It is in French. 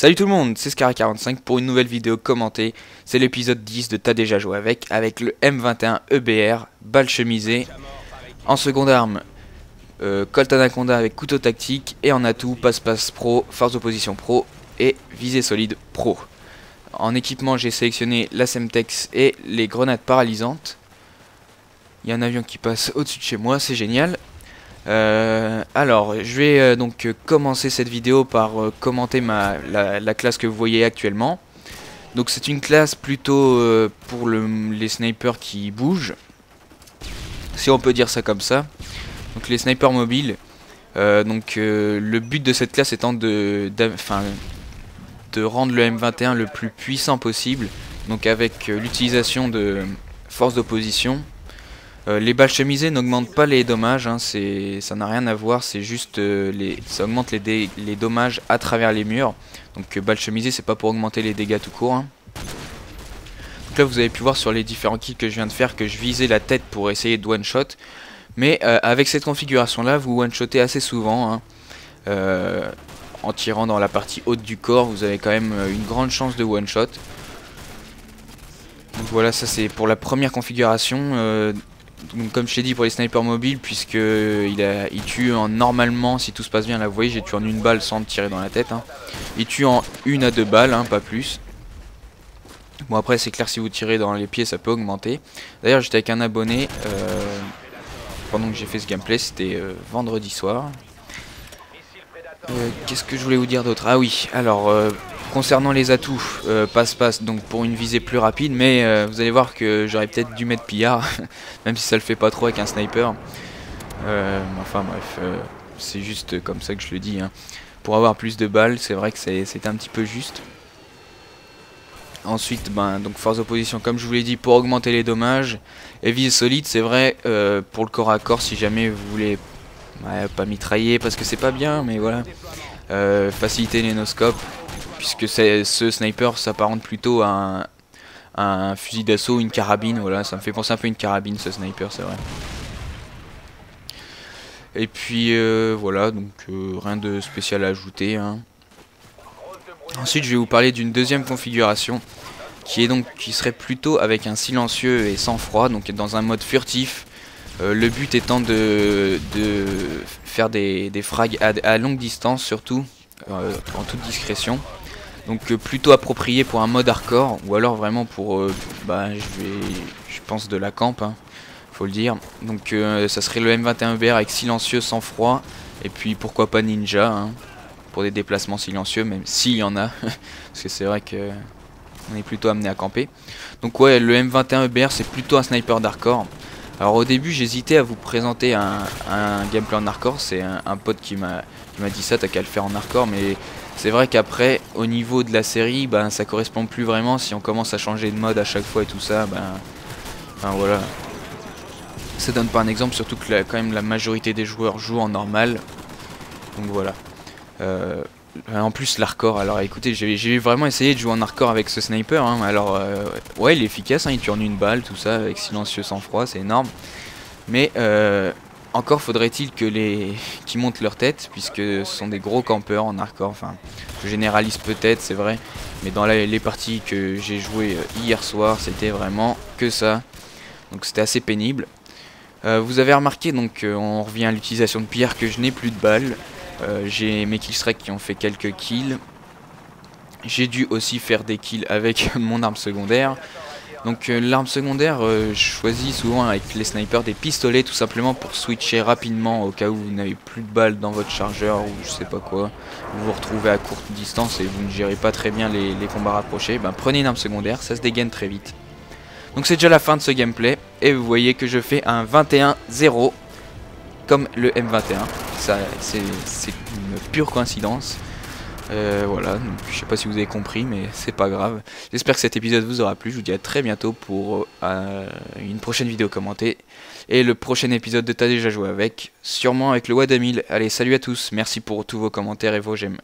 Salut tout le monde, c'est Scara45 pour une nouvelle vidéo commentée. C'est l'épisode 10 de T'as déjà joué avec, avec le M21 EBR, balle chemisée. En seconde arme, euh, Colt Anaconda avec couteau tactique. Et en atout, passe-passe pro, force d'opposition pro et visée solide pro. En équipement, j'ai sélectionné la Semtex et les grenades paralysantes. Il y a un avion qui passe au-dessus de chez moi, c'est génial. Euh, alors, je vais euh, donc euh, commencer cette vidéo par commenter la, classe que vous voyez actuellement. Donc c'est une classe plutôt pour les snipers qui bougent, si on peut dire ça comme ça. Donc les snipers mobiles. donc le but de cette classe étant de, de rendre le M21 le plus puissant possible. Donc avec l'utilisation de force d'opposition euh, les balles chemisées n'augmentent pas les dommages, hein, ça n'a rien à voir, c'est juste euh, les, ça augmente les, les, dommages à travers les murs. Donc euh, balles chemisées c'est pas pour augmenter les dégâts tout court. Hein. Donc là vous avez pu voir sur les différents kills que je viens de faire que je visais la tête pour essayer de one shot. Mais avec cette configuration là vous one shotez assez souvent. Hein. En tirant dans la partie haute du corps vous avez quand même une grande chance de one shot. Donc voilà ça c'est pour la première configuration comme je t'ai dit pour les snipers mobiles, puisque il, a, il tue en normalement, si tout se passe bien, là vous voyez j'ai tué en une balle sans tirer dans la tête. Hein. Il tue en une à deux balles, hein, pas plus. Bon après c'est clair si vous tirez dans les pieds ça peut augmenter. D'ailleurs j'étais avec un abonné euh, pendant que j'ai fait ce gameplay, c'était euh, vendredi soir. Euh, qu'est-ce que je voulais vous dire d'autre? Ah oui, alors Concernant les atouts, euh, passe-passe donc pour une visée plus rapide, mais euh, vous allez voir que j'aurais peut-être dû mettre pillard, même si ça le fait pas trop avec un sniper. Euh, enfin bref, c'est juste comme ça que je le dis. Hein. Pour avoir plus de balles, c'est vrai que c'est un petit peu juste. Ensuite, ben, donc force d'opposition comme je vous l'ai dit pour augmenter les dommages. Et visée solide, c'est vrai pour le corps à corps si jamais vous voulez pas mitrailler parce que c'est pas bien, mais voilà. faciliter les noscopes puisque ce sniper s'apparente plutôt à un, fusil d'assaut, une carabine, voilà, ça me fait penser un peu à une carabine ce sniper, c'est vrai. Et puis euh, voilà, donc euh, rien de spécial à ajouter. Hein. Ensuite, je vais vous parler d'une deuxième configuration qui est donc qui serait plutôt avec un silencieux et sans froid, donc dans un mode furtif. Euh, le but étant de, faire des, frags à, longue distance surtout, en toute discrétion. Donc euh, plutôt approprié pour un mode hardcore ou alors vraiment pour, euh, bah, je, pense de la camp, hein, faut le dire. Donc euh, ça serait le M21BR avec silencieux sans froid et puis pourquoi pas ninja hein, pour des déplacements silencieux même s'il y en a parce que c'est vrai que on est plutôt amené à camper. Donc ouais le M21EBR c'est plutôt un sniper d'hardcore. Alors au début j'hésitais à vous présenter un, gameplay en hardcore, c'est un, pote qui m'a dit ça, t'as qu'à le faire en hardcore mais c'est vrai qu'après, au niveau de la série, ben, ça correspond plus vraiment. Si on commence à changer de mode à chaque fois et tout ça, ben, ben voilà. Ça donne pas un exemple, surtout que quand même la majorité des joueurs jouent en normal. Donc voilà. Euh, en plus l'hardcore, alors écoutez, j'ai vraiment essayé de jouer en hardcore avec ce sniper. Hein. alors euh, ouais, il est efficace, hein. il tourne une balle, tout ça, avec silencieux sans froid, c'est énorme. Mais euh, encore faudrait-il que les qui montent leur tête, puisque ce sont des gros campeurs en hardcore. Enfin, je généralise peut-être, c'est vrai, mais dans les parties que j'ai jouées euh, hier soir, c'était vraiment que ça. Donc c'était assez pénible. Euh, vous avez remarqué, donc euh, on revient à l'utilisation de pierre, que je n'ai plus de balles. J'ai mes killstreaks qui ont fait quelques kills. J'ai dû aussi faire des kills avec mon arme secondaire. Donc euh, l'arme secondaire, euh, je choisis souvent avec les snipers des pistolets tout simplement pour switcher rapidement au cas où vous n'avez plus de balles dans votre chargeur ou je sais pas quoi. Vous vous retrouvez à courte distance et vous ne gérez pas très bien les, combats rapprochés. Ben, prenez une arme secondaire, ça se dégaine très vite. Donc c'est déjà la fin de ce gameplay et vous voyez que je fais un 21-0 comme le M21. Ça c'est une pure coïncidence. Euh, voilà, donc, je sais pas si vous avez compris, mais c'est pas grave. J'espère que cet épisode vous aura plu. Je vous dis à très bientôt pour euh, une prochaine vidéo commentée. Et le prochain épisode de T'as déjà joué avec, sûrement avec le Wadamil. Allez, salut à tous, merci pour tous vos commentaires et vos j'aime.